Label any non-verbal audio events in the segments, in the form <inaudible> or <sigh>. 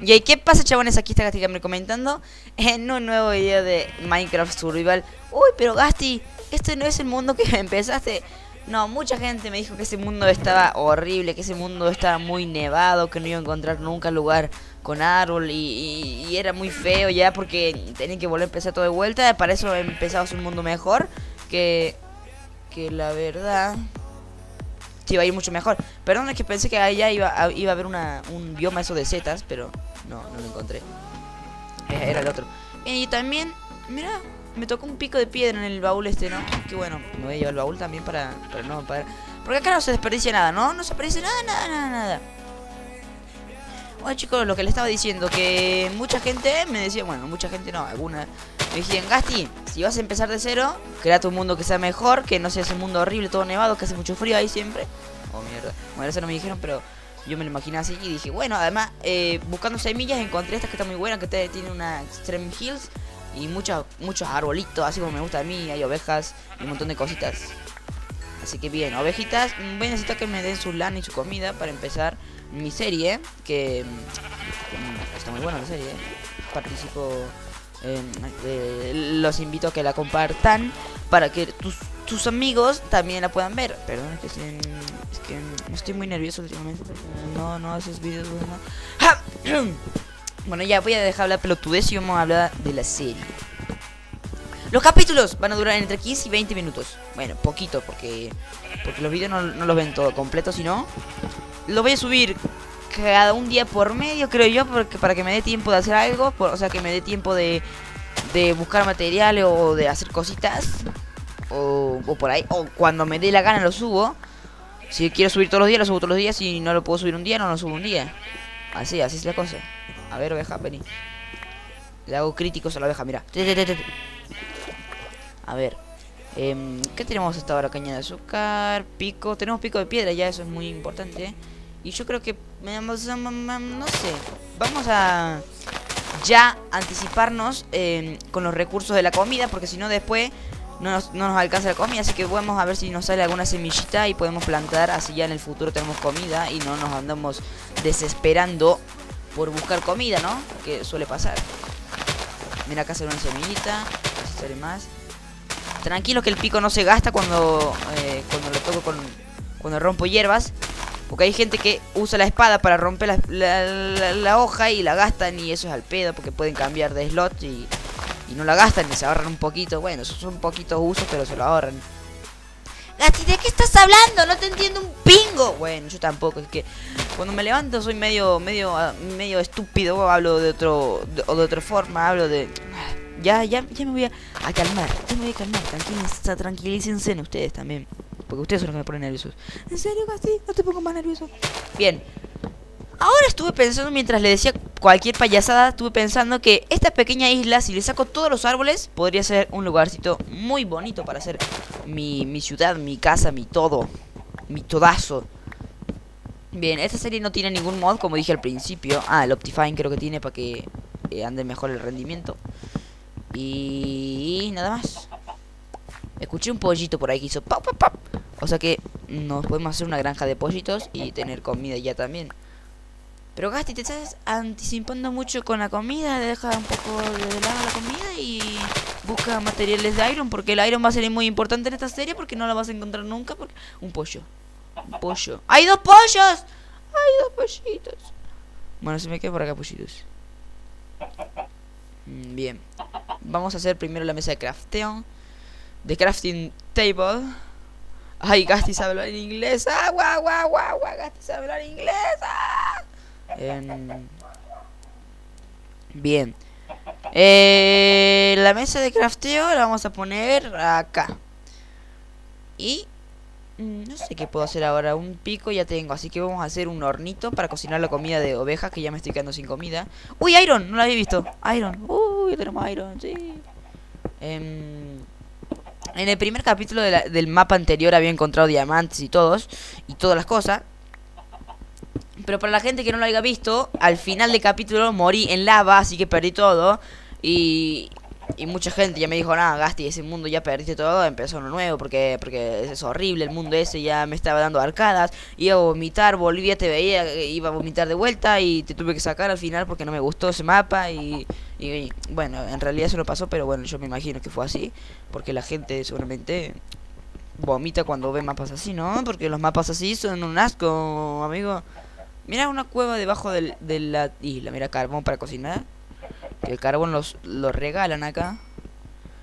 Y ¿qué pasa chabones? Aquí está Gasti me comentando en un nuevo video de Minecraft Survival Uy, pero Gasti, este no es el mundo que <laughs> empezaste No, mucha gente me dijo que ese mundo estaba horrible, que ese mundo estaba muy nevado Que no iba a encontrar nunca lugar con árbol y, era muy feo ya porque tenía que volver a empezar todo de vuelta Para eso empezamos un mundo mejor que, que la verdad iba a ir mucho mejor. Perdón, es que pensé que allá iba iba a haber un bioma eso de setas, pero no, no lo encontré. Eh, era el otro. Y también, mira, me tocó un pico de piedra en el baúl este, ¿no? Que bueno, me voy a llevar el baúl también para, para no... Para... Porque acá no se desperdicia nada, ¿no? No se desperdicia nada, nada, nada, nada. Bueno chicos, lo que le estaba diciendo, que mucha gente me decía, bueno, mucha gente no, alguna, me decían, Gasti, si vas a empezar de cero, crea tu mundo que sea mejor, que no sea ese mundo horrible, todo nevado, que hace mucho frío ahí siempre. Oh, mierda. Bueno, eso no me dijeron, pero yo me lo imaginé así y dije, bueno, además, eh, buscando semillas encontré estas que están muy buenas, que tienen una Extreme Hills y muchos muchos arbolitos, así como me gusta a mí, hay ovejas y un montón de cositas. Así que bien, ovejitas, voy a necesitar que me den su lana y su comida para empezar mi serie, que, está muy buena la serie, participo, los invito a que la compartan para que tus, tus amigos también la puedan ver. Perdón, es que, estoy, muy nervioso últimamente, no, no haces vídeos, <clears throat> bueno, ya voy a dejar la pelotudez y vamos a hablar de la serie. Los capítulos van a durar entre 15 y 20 minutos. Bueno, poquito, porque porque los vídeos no, no los ven todo completo, sino lo voy a subir cada un día por medio, creo yo, porque para que me dé tiempo de hacer algo, o sea, que me dé tiempo de, de buscar materiales o de hacer cositas, o, por ahí, o cuando me dé la gana lo subo. Si quiero subir todos los días, lo subo todos los días, si no lo puedo subir un día, no lo subo un día. Así, así es la cosa. A ver, oveja, vení. Le hago críticos a la oveja, mira. A ver. Eh, ¿Qué tenemos hasta ahora? Caña de azúcar, pico. Tenemos pico de piedra, ya eso es muy importante. Y yo creo que, no sé, vamos a ya anticiparnos em, con los recursos de la comida, porque si no después no nos, no nos, alcanza la comida, así que vamos a ver si nos sale alguna semillita y podemos plantar, así ya en el futuro tenemos comida y no nos andamos desesperando por buscar comida, ¿no? Que suele pasar. Mira, acá sale una semillita, si sale más. Tranquilo que el pico no se gasta cuando, eh, cuando lo toco con... Cuando rompo hierbas. Porque hay gente que usa la espada para romper la, hoja y la gastan y eso es al pedo porque pueden cambiar de slot y, y no la gastan y se ahorran un poquito. Bueno, esos son poquitos usos pero se lo ahorran. Gati, ¿de qué estás hablando? No te entiendo un pingo. Bueno, yo tampoco, es que cuando me levanto soy medio medio medio estúpido, hablo de otro o de otra forma, hablo de ya, ya, ya me voy a, calmar. Ya me voy a calmar. Tranquilícense, tranquilícense ustedes también. Porque ustedes son los que me ponen nerviosos. ¿En serio, Gasti? No te pongo más nervioso. Bien. Ahora estuve pensando, mientras le decía cualquier payasada, estuve pensando que esta pequeña isla, si le saco todos los árboles, podría ser un lugarcito muy bonito para hacer mi, mi ciudad, mi casa, mi todo. Mi todazo. Bien, esta serie no tiene ningún mod, como dije al principio. Ah, el Optifine creo que tiene para que eh, ande mejor el rendimiento. Y nada más. Escuché un pollito por ahí que hizo pop, pop, pop. O sea que nos podemos hacer una granja de pollitos y tener comida ya también. Pero Gasti, te estás anticipando mucho con la comida. Deja un poco de lado la comida y busca materiales de iron. Porque el iron va a ser muy importante en esta serie. Porque no la vas a encontrar nunca. Porque... Un pollo. Un pollo. ¡Hay dos pollos! ¡Hay dos pollitos! Bueno, se me queda por acá pollitos. Mm, bien. Vamos a hacer primero la mesa de crafteo. De crafting table. Ay, Gasti sabe hablar en inglés. Ah, guau, guau, guau, guau. Gasti sabe hablar inglés. Ah. Bien. Eh, la mesa de crafteo la vamos a poner acá. Y mm, no sé qué puedo hacer ahora. Un pico ya tengo. Así que vamos a hacer un hornito para cocinar la comida de ovejas. Que ya me estoy quedando sin comida. Uy, Iron. No la había visto. Iron. Uy, tenemos Iron. Sí. Em, en el primer capítulo del mapa anterior había encontrado diamantes y todos. Y todas las cosas. Pero para la gente que no lo haya visto, al final del capítulo morí en lava, así que perdí todo. Y, y mucha gente ya me dijo, nada, Gasti, ese mundo ya perdiste todo, empezó uno nuevo, porque, porque es horrible el mundo ese, ya me estaba dando arcadas, iba a vomitar, Bolivia te veía, iba a vomitar de vuelta y te tuve que sacar al final porque no me gustó ese mapa y, bueno, en realidad eso no pasó, pero bueno, yo me imagino que fue así, porque la gente seguramente vomita cuando ve mapas así, ¿no? Porque los mapas así son un asco, amigo. Mira una cueva debajo del, de la isla, mira carbón para cocinar. El carbón los, los regalan acá.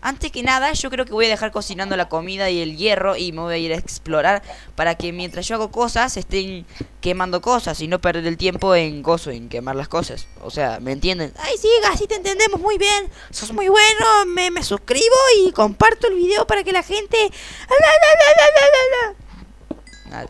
Antes que nada, yo creo que voy a dejar cocinando la comida y el hierro y me voy a ir a explorar para que mientras yo hago cosas estén quemando cosas y no perder el tiempo en gozo, en quemar las cosas. O sea, ¿me entienden? Ay, sí, así te entendemos muy bien. Sos muy bueno. Me, me suscribo y comparto el video para que la gente...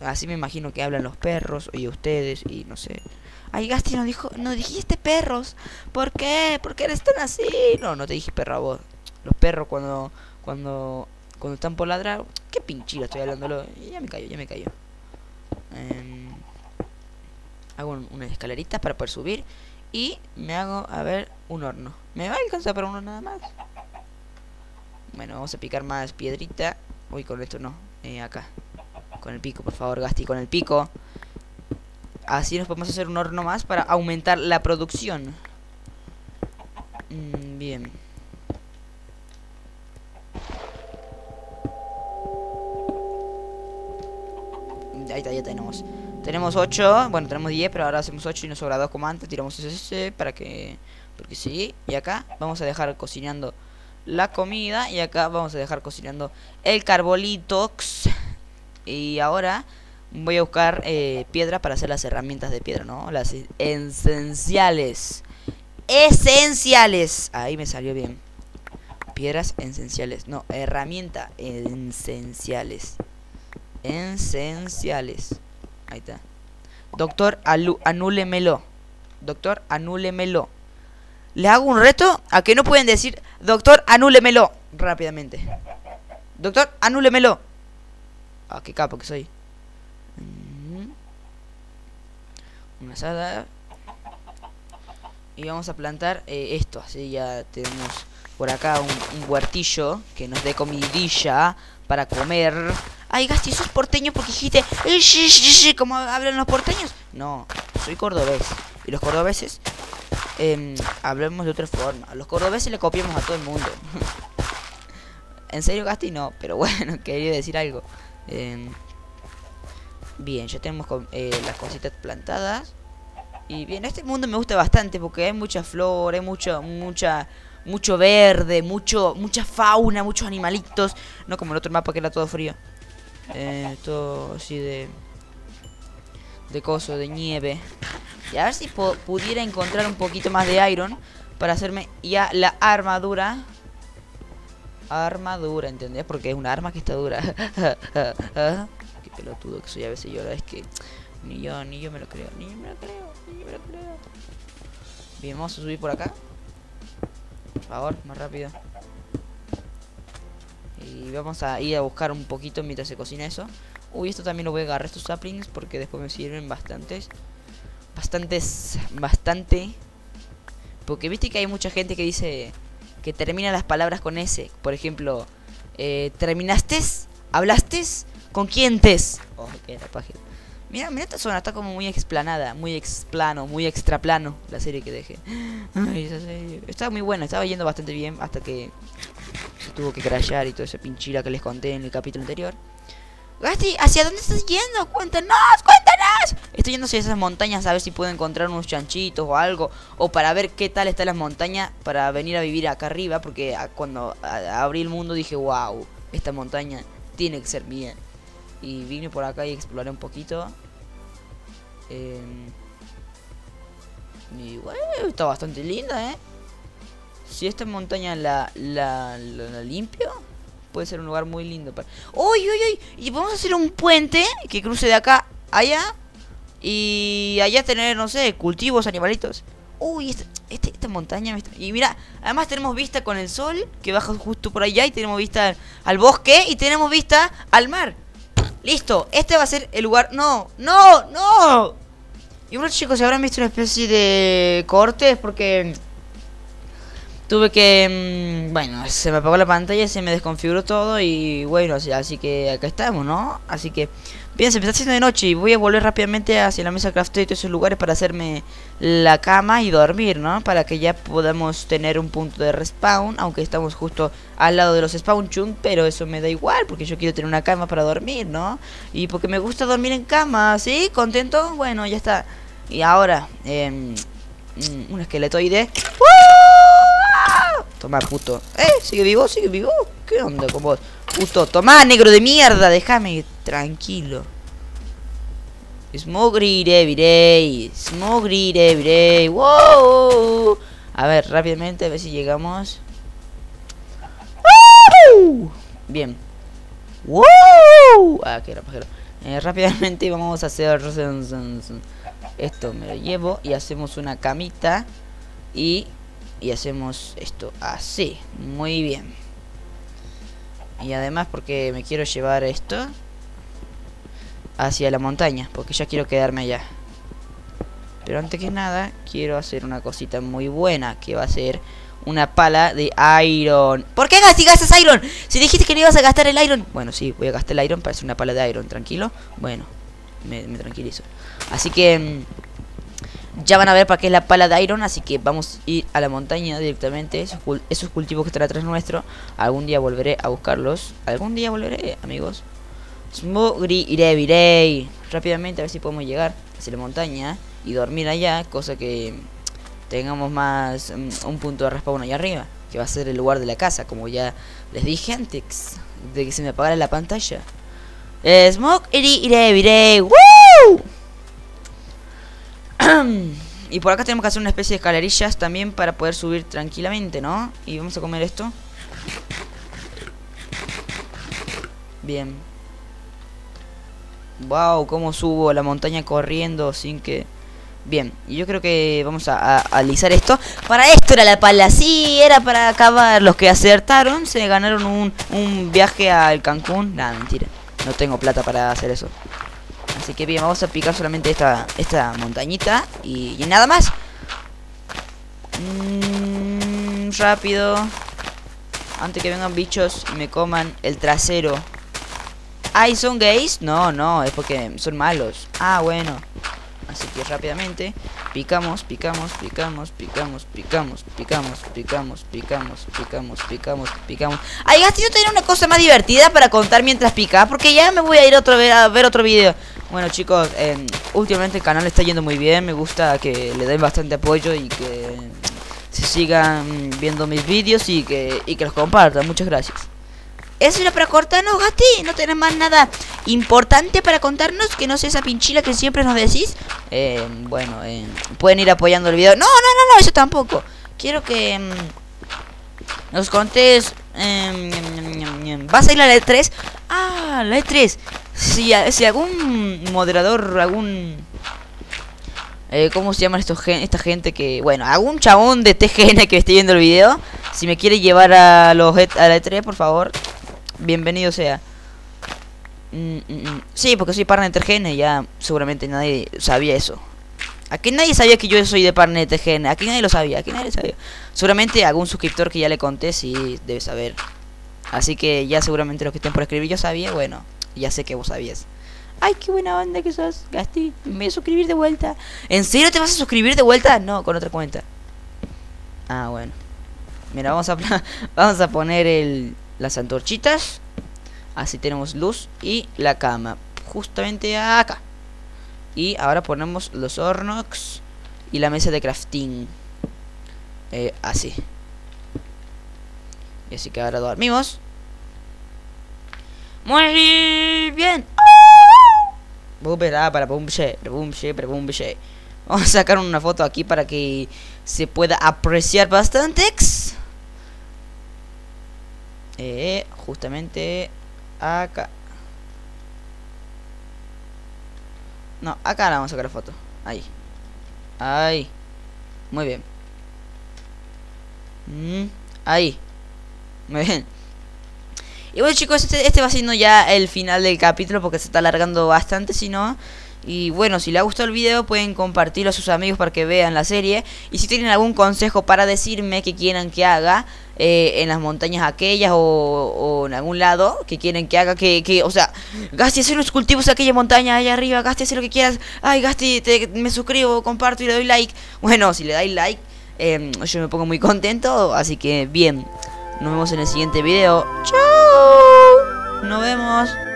Así me imagino que hablan los perros y ustedes y no sé. Ay, Gasti no dijo, no dijiste perros. ¿Por qué? ¿Por qué eres tan así? No, no te dije perro a vos. Los perros cuando cuando cuando están por ladrar, qué pinchila estoy hablándolo. Ya me cayó, ya me cayó. Eh, hago unas escaleritas para poder subir y me hago a ver un horno. ¿Me va a alcanzar para uno nada más? Bueno, vamos a picar más piedrita. Uy, con esto no. Eh, acá. Con el pico, por favor, Gasti, con el pico. Así nos podemos hacer un horno más para aumentar la producción. Mm, bien. Ahí está, ya tenemos. Tenemos 8, bueno, tenemos 10, pero ahora hacemos 8 y nos sobra 2 como antes. Tiramos ese para que... Porque sí. Y acá vamos a dejar cocinando la comida. Y acá vamos a dejar cocinando el carbolitox. Y ahora voy a buscar eh, piedra para hacer las herramientas de piedra, ¿no? Las esenciales. Esenciales. Ahí me salió bien. Piedras esenciales. No, herramienta esenciales. Esenciales. Ahí está. Doctor, anúlemelo. Doctor, anúlemelo. Le hago un reto a que no pueden decir, doctor, anúlemelo. Rápidamente. Doctor, anúlemelo. Ah, qué capo que soy. Una asada. Y vamos a plantar eh, esto. Así ya tenemos por acá un, huertillo que nos dé comidilla para comer. Ay, Gasti, sos porteño porque dijiste, ¿cómo hablan los porteños? No, soy cordobés. Y los cordobeses, eh, hablamos de otra forma. Los cordobeses le copiamos a todo el mundo. <laughs> en serio, Gasti, no. Pero bueno, <laughs> quería decir algo. Eh, bien, ya tenemos eh, las cositas plantadas. Y bien, este mundo me gusta bastante porque hay mucha flor, hay mucho, mucha, mucho verde, mucho, mucha fauna, muchos animalitos. No como el otro mapa que era todo frío. Eh, todo así de... De coso, de nieve. Y a ver si pudiera encontrar un poquito más de iron para hacerme ya la armadura. Armadura, ¿entendés? Porque es una arma que está dura. <laughs> Qué pelotudo que soy a veces yo, es que ni yo, ni yo me lo creo, ni yo me lo creo, ni yo me lo creo. Bien, vamos a subir por acá. Por favor, más rápido. Y vamos a ir a buscar un poquito mientras se cocina eso. Uy, esto también lo voy a agarrar, estos saplings, porque después me sirven bastantes. Bastantes, bastante. Porque viste que hay mucha gente que dice que termina las palabras con S. Por ejemplo, eh, ¿terminaste? ¿Hablaste? ¿Con quién tes? Oh, qué página. Mira, mira esta zona, está como muy explanada, muy explano, muy extraplano la serie que dejé. Ay, esa serie. Estaba muy buena, estaba yendo bastante bien hasta que se tuvo que crashear y toda esa pinchila que les conté en el capítulo anterior. Gasti, ¿hacia dónde estás yendo? Cuéntanos, cuéntanos. Estoy yendo hacia esas montañas a ver si puedo encontrar unos chanchitos o algo. O para ver qué tal están las montañas para venir a vivir acá arriba. Porque cuando abrí el mundo dije, wow, esta montaña tiene que ser bien. Y vine por acá y exploré un poquito. Eh, y bueno, está bastante linda, ¿eh? Si esta montaña la, la, limpio, puede ser un lugar muy lindo. Para... ¡Uy, uy, uy! Y a hacer un puente que cruce de acá allá. Y allá tener, no sé, cultivos, animalitos. Uy, esta, este, esta montaña Y mira, además tenemos vista con el sol Que baja justo por allá Y tenemos vista al bosque Y tenemos vista al mar Listo, este va a ser el lugar... ¡No! ¡No! ¡No! Y bueno chicos, habrán visto una especie de cortes porque... tuve que... mm, bueno, se me apagó la pantalla, se me desconfiguró todo y bueno, así, que acá estamos, ¿no? Así que... Bien, se me está haciendo de noche y voy a volver rápidamente hacia la mesa de crafteo y todos esos lugares para hacerme la cama y dormir, ¿no? Para que ya podamos tener un punto de respawn, aunque estamos justo al lado de los spawn chung, pero eso me da igual porque yo quiero tener una cama para dormir, ¿no? Y porque me gusta dormir en cama, ¿sí? ¿Contento? Bueno, ya está. Y ahora, mm, un esqueletoide. ¡Woo! Toma, puto. ¿Eh? ¿Sigue vivo? ¿Sigue vivo? ¿Qué onda con vos? Puto, tomá, negro de mierda, déjame tranquilo. Smogri everyday. Smogri everyday. Wow. A ver, rápidamente, a ver si llegamos. Bien. ¡Wow! Ah, que era pajero. Eh, rápidamente vamos a hacer esto me lo llevo y hacemos una camita y y hacemos esto así. Muy bien. Y además porque me quiero llevar esto hacia la montaña porque ya quiero quedarme allá. Pero antes que nada quiero hacer una cosita muy buena que va a ser una pala de iron. ¿Por qué si gastas iron? Si dijiste que no ibas a gastar el iron. Bueno, sí, voy a gastar el iron para hacer una pala de iron Tranquilo. Bueno, me, me tranquilizo. Así que... Ya van a ver para qué es la pala de iron Así que vamos a ir a la montaña directamente. Esos, cul- esos cultivos que están atrás nuestro Algún día volveré a buscarlos. Algún día volveré, amigos. Smogri iré, iré Rápidamente a ver si podemos llegar hacia la montaña Y dormir allá Cosa que tengamos más mm, un punto de respawn allá arriba que va a ser el lugar de la casa como ya les dije antes de que se me apagara la pantalla. Eh, smoke ire ¡Woo! Y por acá tenemos que hacer una especie de escalerillas también para poder subir tranquilamente no y vamos a comer esto bien wow cómo subo la montaña corriendo sin que Bien, y yo creo que vamos a alisar esto. Para esto era la pala, sí, era para acabar. Los que acertaron se ganaron un, un viaje al Cancún. Nada, mentira. No tengo plata para hacer eso. Así que bien, vamos a picar solamente esta, esta montañita y, nada más. Mm, rápido. Antes que vengan bichos y me coman el trasero. Ay, ¿son gays? No, no, es porque son malos. Ah, bueno. Así que rápidamente picamos, picamos, picamos, picamos, picamos, picamos, picamos, picamos, picamos, picamos, picamos. Ay, ¿no tenía una cosa más divertida para contar mientras pica? Porque ya me voy a ir otra vez a ver otro video. Bueno chicos, eh, últimamente el canal está yendo muy bien, me gusta que le den bastante apoyo y que se sigan viendo mis vídeos y que, y que los compartan. Muchas gracias. Eso era para cortarnos, Gasti. No tenés más nada importante para contarnos que no sea esa pinchila que siempre nos decís. Eh, bueno, eh, pueden ir apoyando el video. No, no, no, no, eso tampoco. Quiero que mm, nos ñam, ñam. ¿Vas a ir a la E3? Ah, la E3. Si, si algún moderador, algún. Eh, ¿Cómo se llaman estos gen esta gente que... Bueno, algún chabón de TGN que esté viendo el video. Si me quiere llevar a, los, E- a la E3, por favor. Bienvenido sea. Mm, mm, mm. Sí, porque soy partner de. Ya seguramente nadie sabía eso. Aquí nadie sabía que yo soy de partner de. Aquí nadie lo sabía. Aquí nadie lo sabía. Seguramente algún suscriptor que ya le conté sí debe saber. Así que ya seguramente los que estén por escribir yo sabía. Bueno, ya sé que vos sabías. Ay, qué buena onda que sos, Gasti. Me voy a suscribir de vuelta. ¿En serio te vas a suscribir de vuelta? No, con otra cuenta. Ah, bueno. Mira, vamos a, <laughs> vamos a poner el, las antorchitas. Así tenemos luz y la cama. Justamente acá. Y ahora ponemos los hornos y la mesa de crafting. Eh, así. Y así que ahora dormimos. Muy bien. Para. Vamos a sacar una foto aquí para que se pueda apreciar bastante. Eh, justamente acá. No, acá la vamos a sacar la foto. Ahí. Ahí. Muy bien. Mm, ahí. Muy bien. Y bueno chicos, este, este va siendo ya el final del capítulo porque se está alargando bastante, si no. Y bueno, si les ha gustado el video pueden compartirlo a sus amigos para que vean la serie. Y si tienen algún consejo para decirme que quieran que haga eh, en las montañas aquellas o, en algún lado que quieren que haga, que, que o sea, Gasti, hacer unos cultivos en aquella montaña allá arriba, Gasti, hacer lo que quieras. Ay, Gasti, te, me suscribo, comparto y le doy like. Bueno, si le dais like, em, yo me pongo muy contento. Así que bien, nos vemos en el siguiente video. Chao. Nos vemos.